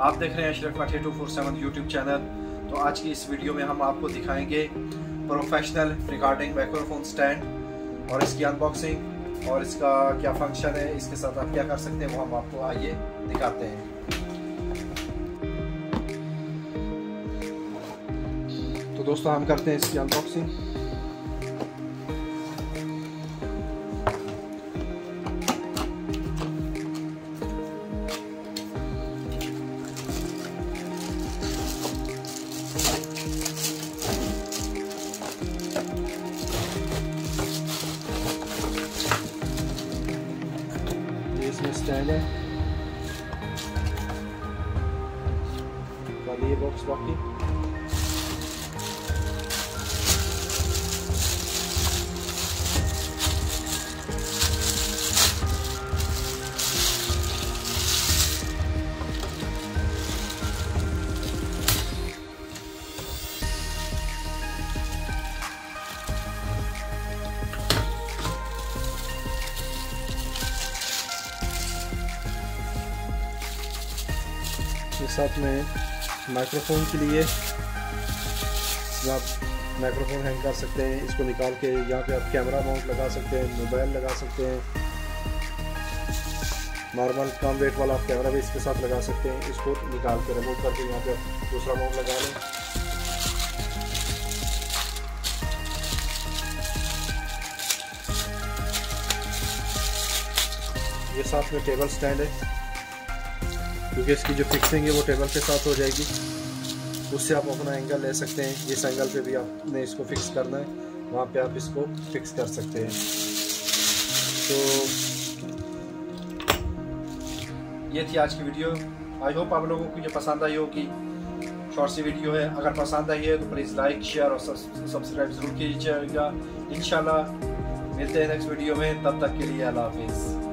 आप देख रहे हैं अशरफ अठे two four seven YouTube channel तो आज की इस वीडियो में हम आपको दिखाएँगे प्रोफेशनल रिकॉर्डिंग माइक्रोफोन स्टैंड और इसकी अनबॉक्सिंग और इसका क्या फ़ंक्शन है, इसके साथ आप क्या कर सकते हैं वो हम आपको आइए दिखाते हैं। तो दोस्तों, हम करते हैं इसकी अनबॉक्सिंग ये बॉक्स बाकी। इसके साथ में माइक्रोफोन के लिए आप माइक्रोफोन हैंग कर सकते हैं, इसको निकाल के यहाँ पे आप कैमरा माउंट लगा सकते हैं मोबाइल लगा सकते हैं। नॉर्मल कम वेट वाला आप कैमरा भी इसके साथ लगा सकते हैं, इसको निकाल के रिमूव करके यहाँ पे आप दूसरा माउंट लगा लें। ये साथ में टेबल स्टैंड है। क्योंकि इसकी जो फिक्सिंग है वो टेबल के साथ हो जाएगी। उससे आप अपना एंगल ले सकते हैं। जिस एंगल पे भी आपने इसको फिक्स करना है। वहाँ पे आप इसको फिक्स कर सकते हैं। तो ये थी आज की वीडियो आई होप आप लोगों को ये पसंद आई होगी। शॉर्ट सी वीडियो है। अगर पसंद आई है तो प्लीज़ लाइक शेयर और सब्सक्राइब ज़रूर कीजिएगा। इन मिलते हैं नेक्स्ट वीडियो में। तब तक के लिए अल्लाह हाफिज़।